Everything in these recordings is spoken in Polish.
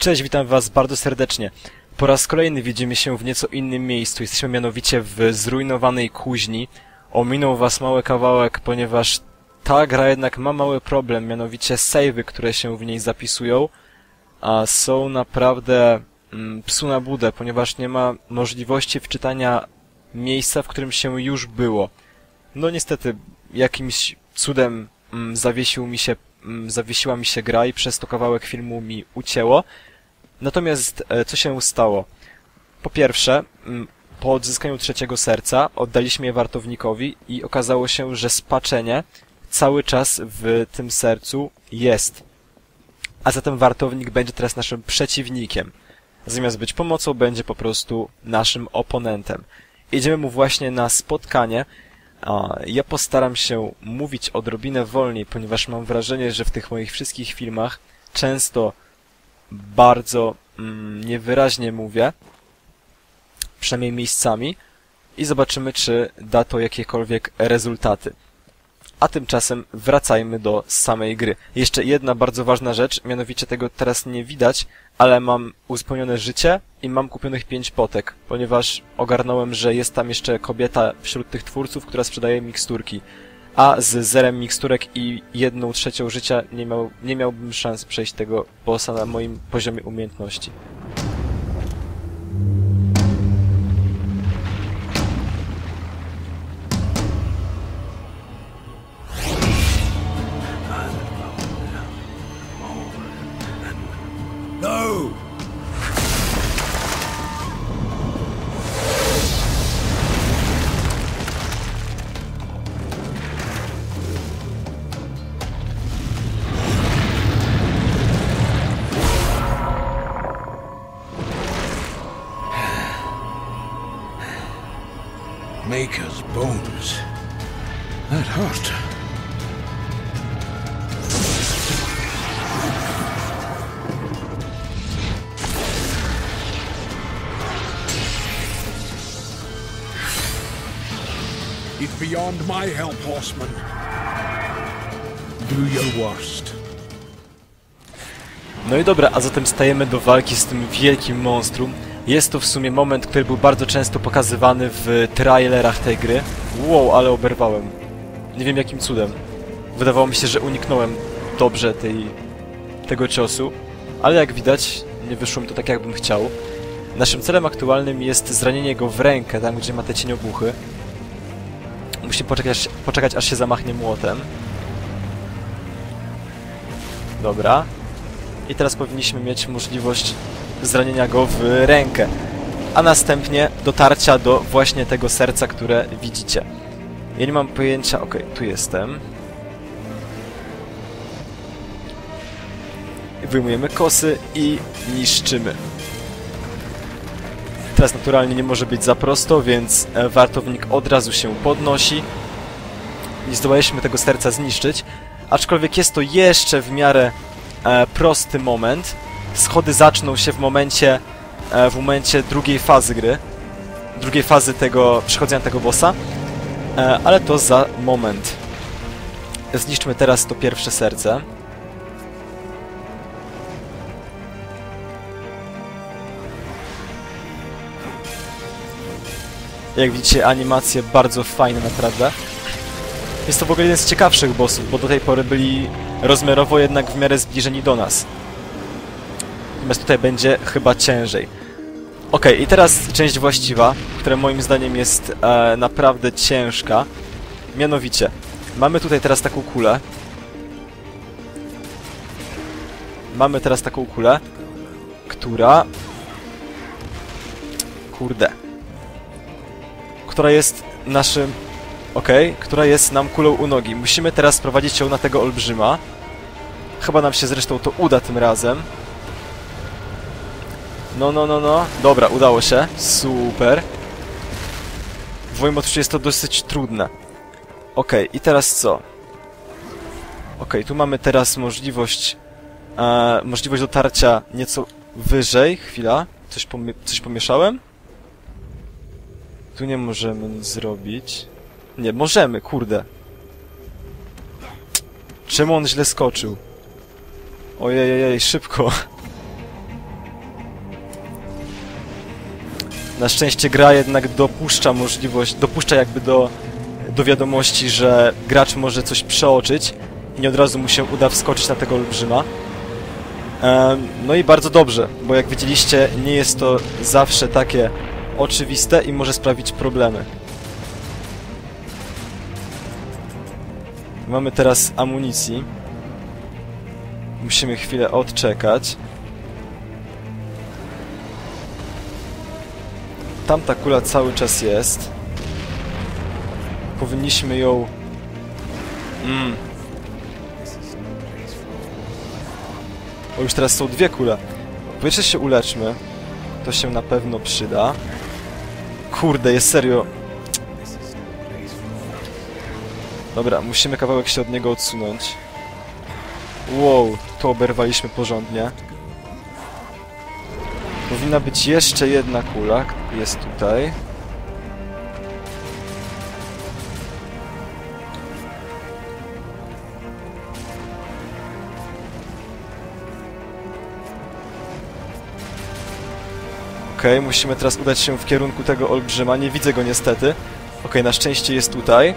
Cześć, witam was bardzo serdecznie. Po raz kolejny widzimy się w nieco innym miejscu. Jesteśmy mianowicie w zrujnowanej kuźni. Ominął was mały kawałek, ponieważ ta gra jednak ma mały problem, mianowicie savey, które się w niej zapisują, a są naprawdę mm, psu na budę, ponieważ nie ma możliwości wczytania miejsca, w którym się już było. No niestety, jakimś cudem mm, zawiesił mi się, mm, zawiesiła mi się gra i przez to kawałek filmu mi ucięło. Natomiast e, co się stało? Po pierwsze, mm, po odzyskaniu trzeciego serca oddaliśmy je wartownikowi i okazało się, że spaczenie cały czas w tym sercu jest. A zatem wartownik będzie teraz naszym przeciwnikiem. Zamiast być pomocą, będzie po prostu naszym oponentem. Idziemy mu właśnie na spotkanie. Ja postaram się mówić odrobinę wolniej, ponieważ mam wrażenie, że w tych moich wszystkich filmach często bardzo mm, niewyraźnie mówię, przynajmniej miejscami, i zobaczymy, czy da to jakiekolwiek rezultaty. A tymczasem wracajmy do samej gry. Jeszcze jedna bardzo ważna rzecz, mianowicie tego teraz nie widać, ale mam uzupełnione życie i mam kupionych pięć potek, ponieważ ogarnąłem, że jest tam jeszcze kobieta wśród tych twórców, która sprzedaje miksturki. A z zerem miksturek i jedną trzecią życia nie, miał, nie miałbym szans przejść tego bossa na moim poziomie umiejętności. It's beyond my help, horseman. Do your worst. No i dobra, a zatem stajemy do walki z tym wielkim monstrum. Jest to w sumie moment, który był bardzo często pokazywany w trailerach tej gry. Wow, ale oberwałem. Nie wiem jakim cudem. Wydawało mi się, że uniknąłem dobrze tej, tego ciosu, ale jak widać, nie wyszło mi to tak jakbym chciał. Naszym celem aktualnym jest zranienie go w rękę, tam gdzie ma te cieniobuchy. Musi poczekać, poczekać aż się zamachnie młotem. Dobra. I teraz powinniśmy mieć możliwość zranienia go w rękę. A następnie dotarcia do właśnie tego serca, które widzicie. Ja nie mam pojęcia... Okej, tu jestem. Wyjmujemy kosy i niszczymy. Teraz naturalnie nie może być za prosto, więc e, wartownik od razu się podnosi. Nie zdołaliśmy tego serca zniszczyć, aczkolwiek jest to jeszcze w miarę e, prosty moment. Schody zaczną się w momencie, e, w momencie drugiej fazy gry. Drugiej fazy tego, przechodzenia tego bossa. E, ale to za moment. Zniszczmy teraz to pierwsze serce. Jak widzicie, animacje bardzo fajne naprawdę. Jest to w ogóle jeden z ciekawszych bossów, bo do tej pory byli rozmiarowo jednak w miarę zbliżeni do nas. Natomiast tutaj będzie chyba ciężej. Ok, i teraz część właściwa, która moim zdaniem jest e, naprawdę ciężka. Mianowicie, mamy tutaj teraz taką kulę. Mamy teraz taką kulę, która... Kurde. Która jest naszym... Okej, która jest nam kulą u nogi. Musimy teraz sprowadzić ją na tego olbrzyma. Chyba nam się zresztą to uda tym razem. No, no, no, no. Dobra, udało się. Super. W moim odczuciu jest to dosyć trudne. Okej, i teraz co? Okej, tu mamy teraz możliwość... E, możliwość dotarcia nieco wyżej. Chwila. Coś, pomie coś pomieszałem? Tu nie możemy nic zrobić. Nie, możemy, kurde. Czemu on źle skoczył? Ojej, szybko. Na szczęście gra jednak dopuszcza możliwość, dopuszcza jakby do, do wiadomości, że gracz może coś przeoczyć i nie od razu mu się uda wskoczyć na tego olbrzyma. No i bardzo dobrze, bo jak widzieliście, nie jest to zawsze takie oczywiste i może sprawić problemy. Mamy teraz amunicji. Musimy chwilę odczekać. Tamta kula cały czas jest. Powinniśmy ją... Mm. O, już teraz są dwie kule. Po pierwsze się uleczmy. To się na pewno przyda. Kurde, jest serio. Dobra, musimy kawałek się od niego odsunąć. Wow, to oberwaliśmy porządnie. Powinna być jeszcze jedna kula. Jest tutaj. Okej, musimy teraz udać się w kierunku tego olbrzyma. Nie widzę go niestety. Okej, na szczęście jest tutaj.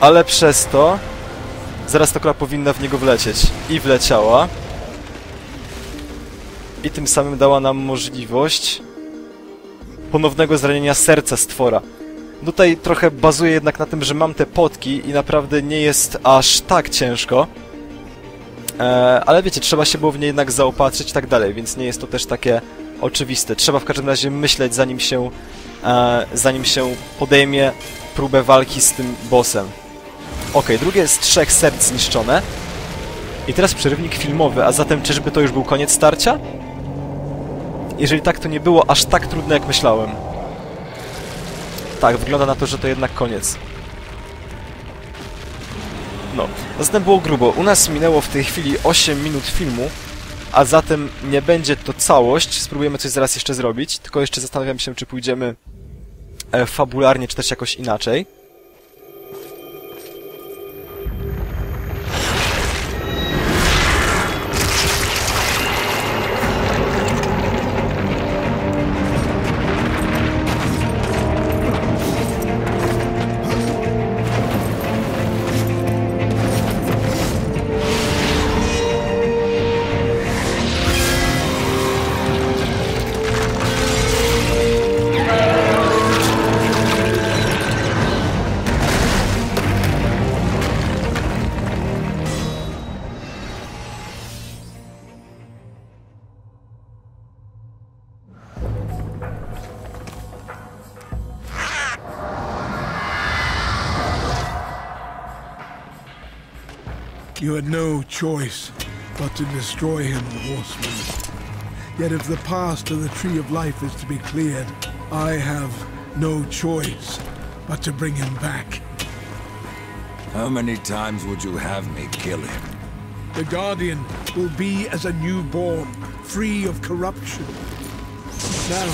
Ale przez to... Zaraz ta kula powinna w niego wlecieć. I wleciała. I tym samym dała nam możliwość ponownego zranienia serca stwora. Tutaj trochę bazuję jednak na tym, że mam te potki i naprawdę nie jest aż tak ciężko. E, ale wiecie, trzeba się było w nie jednak zaopatrzyć i tak dalej, więc nie jest to też takie oczywiste. Trzeba w każdym razie myśleć, zanim się, e, zanim się podejmie próbę walki z tym bossem. Ok, drugie z trzech serc zniszczone. I teraz przerywnik filmowy, a zatem czyżby to już był koniec starcia? Jeżeli tak, to nie było aż tak trudne, jak myślałem. Tak, wygląda na to, że to jednak koniec. No, zatem było grubo. U nas minęło w tej chwili 8 minut filmu, a zatem nie będzie to całość. Spróbujemy coś zaraz jeszcze zrobić, tylko jeszcze zastanawiam się, czy pójdziemy e, fabularnie, czy też jakoś inaczej. You had no choice but to destroy him, horseman. Yet if the path to the Tree of Life is to be cleared, I have no choice but to bring him back. How many times would you have me kill him? The Guardian will be as a newborn, free of corruption. Now,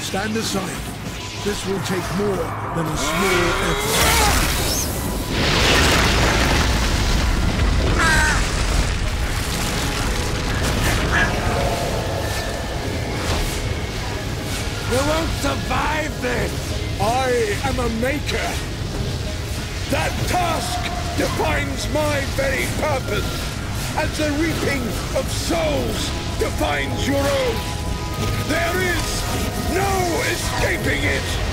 stand aside. This will take more than a small effort. Am a maker. That task defines my very purpose, as the reaping of souls defines your own. There is no escaping it.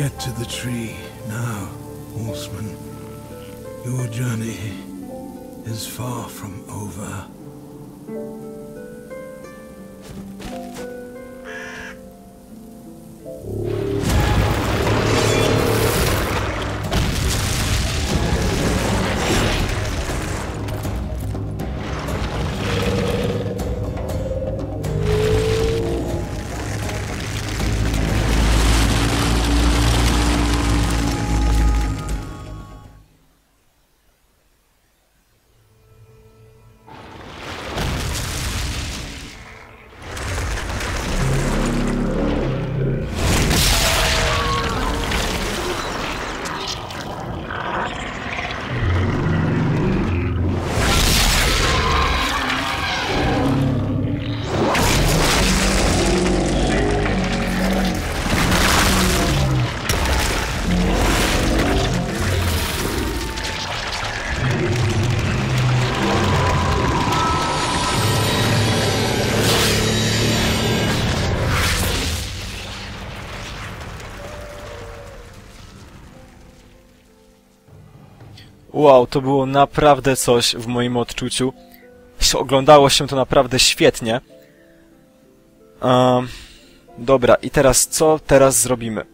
Get to the tree now, horseman. Your journey is far from over. Wow, to było naprawdę coś w moim odczuciu. Oglądało się to naprawdę świetnie. Um, dobra, i teraz co teraz zrobimy?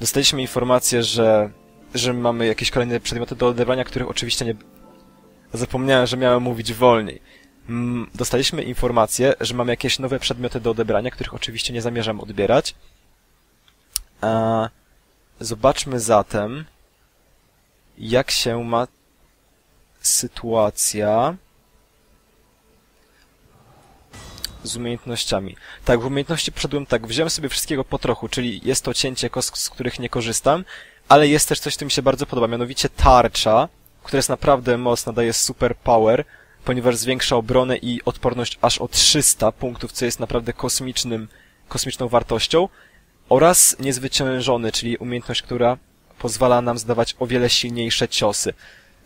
Dostaliśmy informację, że, że mamy jakieś kolejne przedmioty do odebrania, których oczywiście nie... Zapomniałem, że miałem mówić wolniej. Mm, Dostaliśmy informację, że mamy jakieś nowe przedmioty do odebrania, których oczywiście nie zamierzam odbierać. A, zobaczmy zatem, jak się ma sytuacja z umiejętnościami. Tak, w umiejętności poszedłem tak, wziąłem sobie wszystkiego po trochu, czyli jest to cięcie kostk, z których nie korzystam, ale jest też coś, co mi się bardzo podoba, mianowicie tarcza, która jest naprawdę mocna, daje super power, ponieważ zwiększa obronę i odporność aż o 300 punktów, co jest naprawdę kosmicznym, kosmiczną wartością, oraz niezwyciężony, czyli umiejętność, która pozwala nam zdawać o wiele silniejsze ciosy.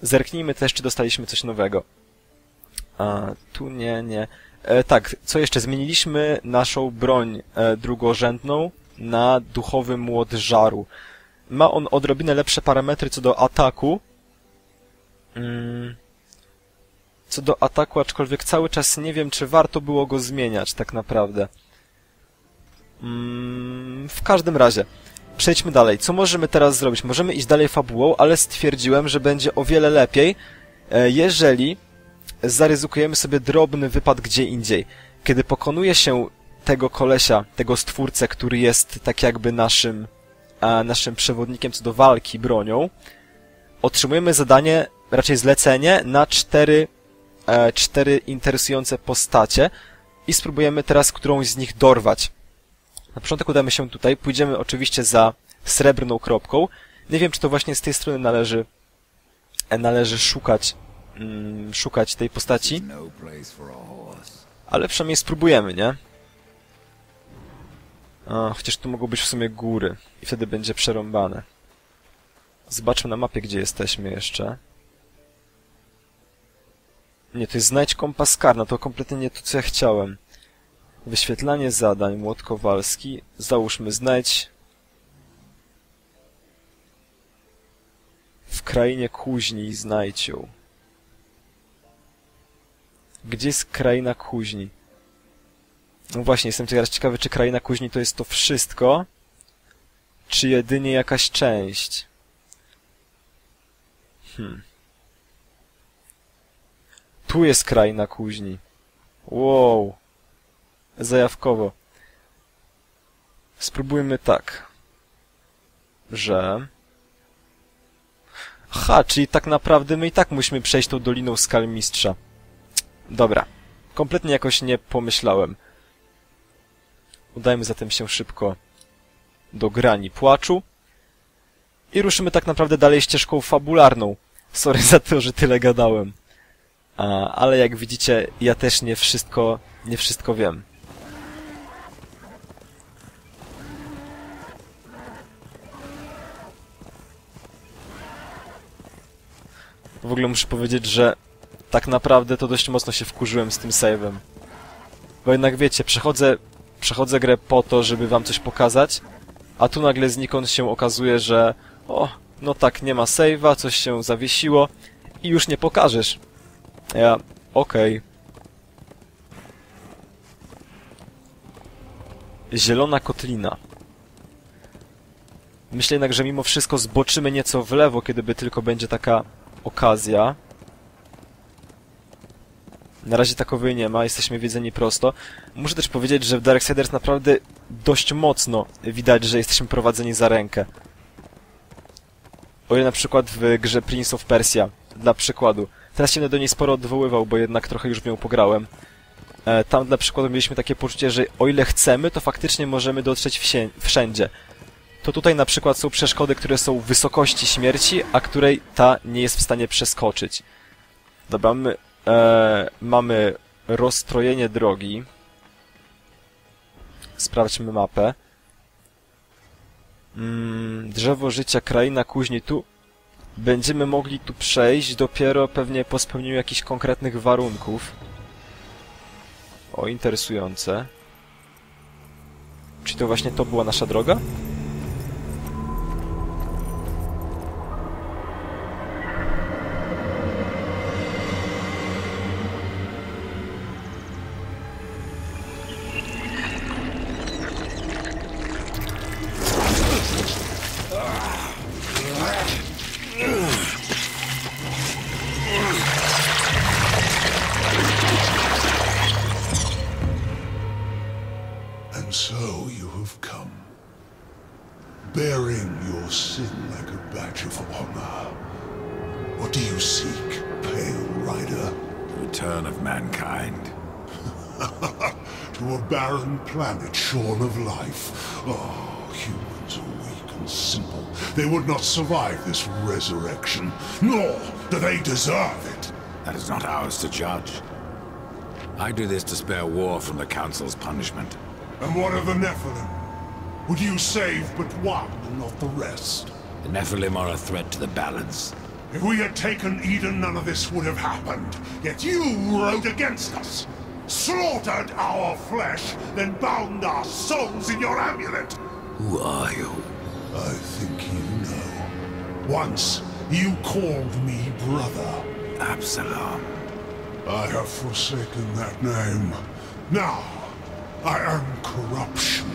Zerknijmy też, czy dostaliśmy coś nowego. A, tu nie, nie. E, tak, co jeszcze? Zmieniliśmy naszą broń e, drugorzędną na duchowy młot żaru. Ma on odrobinę lepsze parametry co do ataku. Mm. Co do ataku, aczkolwiek cały czas nie wiem, czy warto było go zmieniać tak naprawdę. Mm, w każdym razie, przejdźmy dalej. Co możemy teraz zrobić? Możemy iść dalej fabułą, ale stwierdziłem, że będzie o wiele lepiej, e, jeżeli zaryzykujemy sobie drobny wypad gdzie indziej. Kiedy pokonuje się tego kolesia, tego stwórcę, który jest tak jakby naszym, naszym przewodnikiem co do walki bronią, otrzymujemy zadanie, raczej zlecenie na cztery, e, cztery interesujące postacie i spróbujemy teraz którąś z nich dorwać. Na początek udamy się tutaj, pójdziemy oczywiście za srebrną kropką. Nie wiem, czy to właśnie z tej strony należy, należy szukać mm, szukać tej postaci, No ale przynajmniej spróbujemy, nie? A, chociaż tu mogą być w sumie góry i wtedy będzie przerąbane. Zobaczmy na mapie, gdzie jesteśmy jeszcze. Nie, to jest znajdź kompas karna, to kompletnie nie to, co ja chciałem. Wyświetlanie zadań, młot kowalski. Załóżmy, znajdź w krainie kuźni znajdź ją. Gdzie jest kraina kuźni? No właśnie, jestem teraz ciekawy, czy kraina kuźni to jest to wszystko, czy jedynie jakaś część. Hmm. Tu jest kraina kuźni. Wow. Zajawkowo. Spróbujmy tak. Że... Aha, czyli tak naprawdę my i tak musimy przejść tą doliną Skalmistrza. Dobra. Kompletnie jakoś nie pomyślałem. Udajmy zatem się szybko do grani płaczu. I ruszymy tak naprawdę dalej ścieżką fabularną. Sorry za to, że tyle gadałem. A, ale jak widzicie, ja też nie wszystko, nie wszystko wiem. W ogóle muszę powiedzieć, że tak naprawdę to dość mocno się wkurzyłem z tym save'em. Bo jednak wiecie, przechodzę, przechodzę grę po to, żeby wam coś pokazać, a tu nagle znikąd się okazuje, że o, no tak, nie ma save'a, coś się zawiesiło i już nie pokażesz. Ja, okej. Zielona kotlina. Myślę jednak, że mimo wszystko zboczymy nieco w lewo, kiedy by tylko będzie taka okazja. Na razie takowej nie ma, jesteśmy wiedzeni prosto. Muszę też powiedzieć, że w Darksiders naprawdę dość mocno widać, że jesteśmy prowadzeni za rękę. O ile na przykład w grze Prince of Persia, dla przykładu. Teraz się do niej sporo odwoływał, bo jednak trochę już w nią pograłem. E, tam dla przykładu mieliśmy takie poczucie, że o ile chcemy, to faktycznie możemy dotrzeć wszędzie. To tutaj na przykład są przeszkody, które są wysokości śmierci, a której ta nie jest w stanie przeskoczyć. Dobra, mamy, e, mamy rozstrojenie drogi. Sprawdźmy mapę. Mm, drzewo życia, kraina kuźni. Tu będziemy mogli tu przejść dopiero pewnie po spełnieniu jakichś konkretnych warunków. O, interesujące. Czy to właśnie to była nasza droga? Life. Oh, humans are weak and simple. They would not survive this resurrection, nor do they deserve it. That is not ours to judge. I do this to spare war from the Council's punishment. And what of the Nephilim? Would you save but one and not the rest? The Nephilim are a threat to the balance. If we had taken Eden, none of this would have happened. Yet you rode against us, slaughtered our flesh, then bound our souls in your amulet. Who are you? I think you know. Once, you called me brother. Absalom. I have forsaken that name. Now, I am corruption.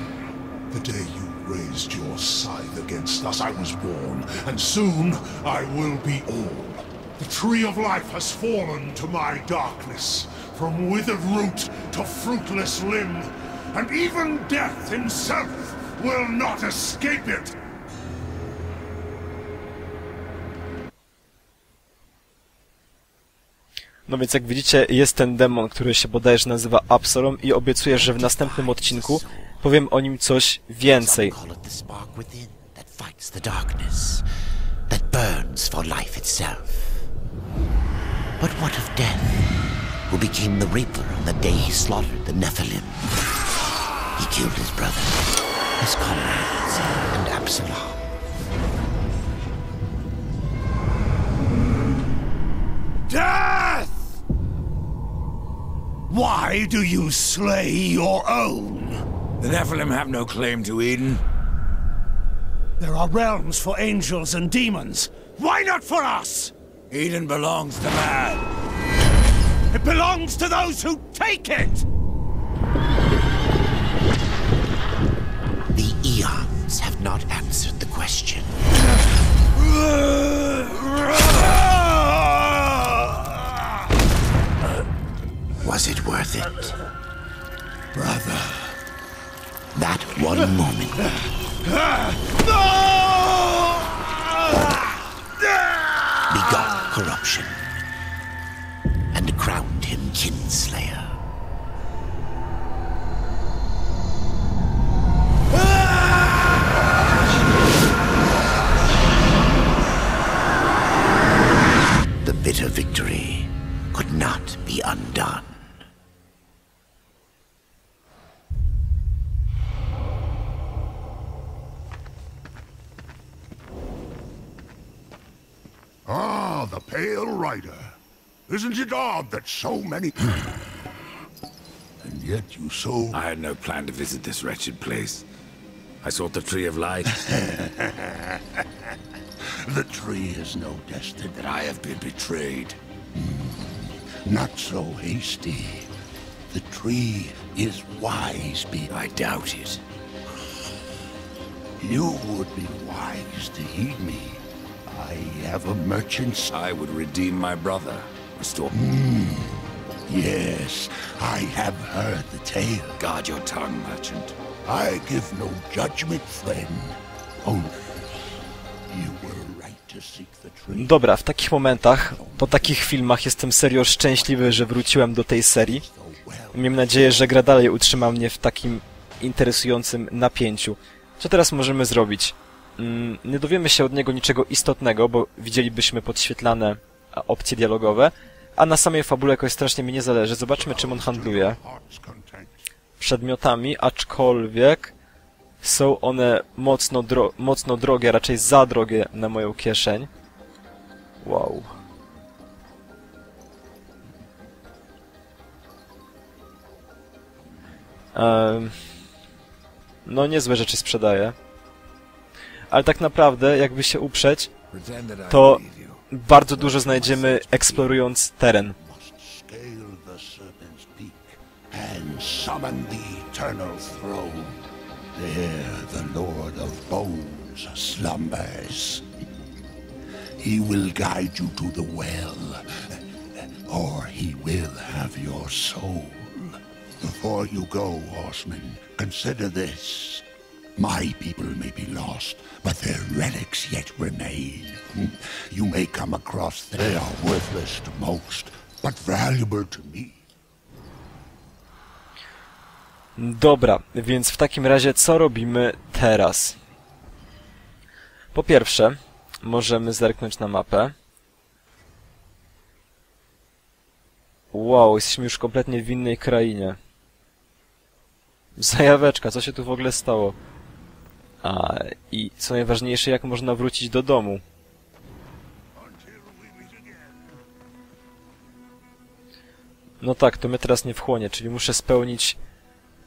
The day you raised your scythe against us, I was born, and soon I will be all. The tree of life has fallen to my darkness, from withered root to fruitless limb, and even death himself will not escape it. No więc jak widzicie, jest ten demon, który się bodajże nazywa Absalom i obiecuję, że w następnym odcinku powiem o nim coś więcej. But what of death, who became the Reaper on the day he slaughtered the Nephilim? He killed his brother, his comrades, and Absalom. Death! Why do you slay your own? The Nephilim have no claim to Eden. There are realms for angels and demons. Why not for us? Eden belongs to man. It belongs to those who take it! The eons have not answered the question. Was it worth it? Brother. That one moment. No! Begot corruption. Kinslayer. Isn't it odd that so many... and yet you so... I had no plan to visit this wretched place. I sought the Tree of Life. The tree has no destined that I have been betrayed. Hmm. Not so hasty. The tree is wise be I doubt it. You would be wise to heed me. I have a merchant's... I would redeem my brother. Restore. Yes, I have heard the tale. Guard your tongue, merchant. I give no judgment, friend. Only you were right to seek the tree. Dobra, w takich momentach, po takich filmach jestem serio szczęśliwy, że wróciłem do tej serii. Miejmy nadzieję, że gra dalej utrzyma mnie w takim interesującym napięciu. Co teraz możemy zrobić? Mm, nie dowiemy się od niego niczego istotnego, bo widzielibyśmy podświetlane opcje dialogowe, a na samej fabule jakoś strasznie mi nie zależy. Zobaczmy, czym on handluje. Przedmiotami, aczkolwiek są one mocno, dro mocno drogie, raczej za drogie na moją kieszeń. Wow. Em, no niezłe rzeczy sprzedaję. Ale tak naprawdę, jakby się uprzeć, to. bardzo dużo znajdziemy eksplorując teren. He will guide you to the well, or he will have your soul. Before you go, horseman, consider this. My people may be lost, but their relics yet remain. You may come across them. They are worthless to most, but valuable to me. Dobra, więc w takim razie co robimy teraz? Po pierwsze, możemy zerknąć na mapę. Wow, jesteśmy już kompletnie w innej krainie. Zajaweczka, co się tu w ogóle stało? A, i co najważniejsze, jak można wrócić do domu. No tak, to mnie teraz nie wchłonie, czyli muszę spełnić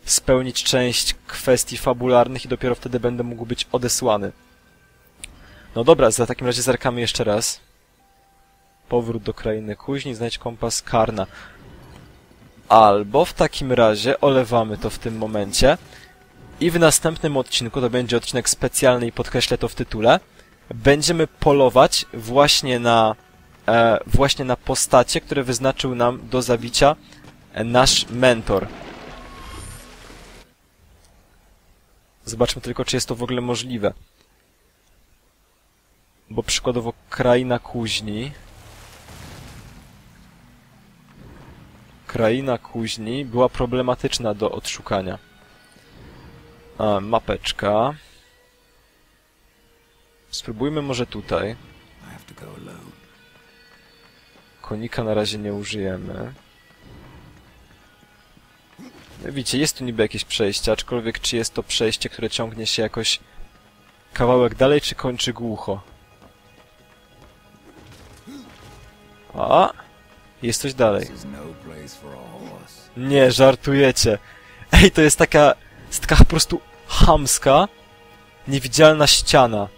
spełnić część kwestii fabularnych i dopiero wtedy będę mógł być odesłany. No dobra, za takim razie zerkamy jeszcze raz. Powrót do krainy kuźni, znajdź kompas Karna. Albo w takim razie olewamy to w tym momencie i w następnym odcinku, to będzie odcinek specjalny i podkreślę to w tytule, będziemy polować właśnie na e, właśnie na postacie, które wyznaczył nam do zabicia e, nasz mentor. Zobaczmy tylko, czy jest to w ogóle możliwe. Bo przykładowo kraina kuźni... Kraina kuźni była problematyczna do odszukania. A, mapeczka. Spróbujmy może tutaj. Konika na razie nie użyjemy. No Widzicie, jest tu niby jakieś przejście, aczkolwiek czy jest to przejście, które ciągnie się jakoś kawałek dalej, czy kończy głucho? A! Jest coś dalej. No. Nie, żartujecie. Ej, to jest taka... jest taka po prostu chamska, niewidzialna ściana.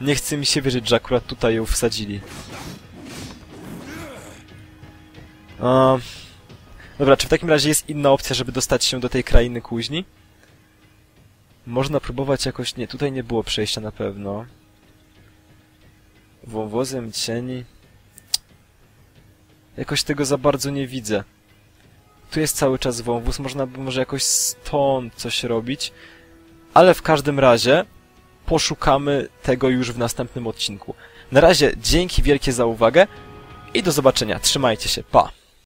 Nie chce mi się wierzyć, że akurat tutaj ją wsadzili. A... Dobra, czy w takim razie jest inna opcja, żeby dostać się do tej krainy kuźni? Można próbować jakoś... Nie, tutaj nie było przejścia na pewno. Wąwozem cieni... Jakoś tego za bardzo nie widzę. Tu jest cały czas wąwóz, można by może jakoś stąd coś robić. Ale w każdym razie poszukamy tego już w następnym odcinku. Na razie dzięki wielkie za uwagę i do zobaczenia. Trzymajcie się. Pa!